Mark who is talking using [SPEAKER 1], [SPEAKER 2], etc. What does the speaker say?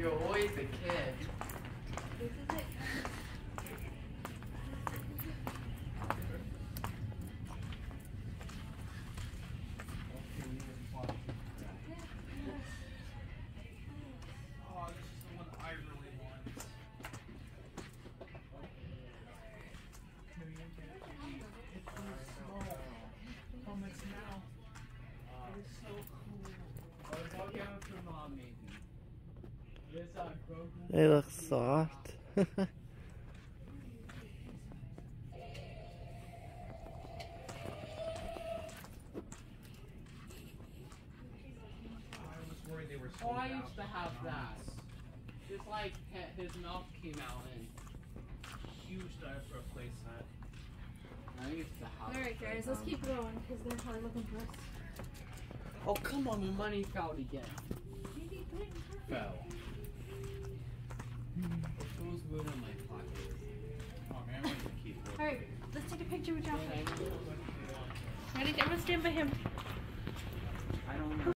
[SPEAKER 1] You're always a kid.
[SPEAKER 2] This is it.
[SPEAKER 3] Oh, this is the one I really want. It's so small. From its mouth. It is so cool.
[SPEAKER 1] Go get it for mom, maybe. This Grogu.
[SPEAKER 4] Er they look soft.
[SPEAKER 3] I was worried they were
[SPEAKER 1] Oh, I used to have that. Just like his mouth came out and
[SPEAKER 3] Huge dive for a place that.
[SPEAKER 1] I used to have.
[SPEAKER 2] Alright, guys, let's keep going because they're probably looking for us.
[SPEAKER 1] Oh come on, my money fell again.
[SPEAKER 2] Maybe put it in her.
[SPEAKER 1] Fell.
[SPEAKER 2] Alright, let's take a picture with
[SPEAKER 1] And I
[SPEAKER 2] Joshua.
[SPEAKER 1] know what.
[SPEAKER 2] Ready? I'm stand by him.
[SPEAKER 1] I don't know.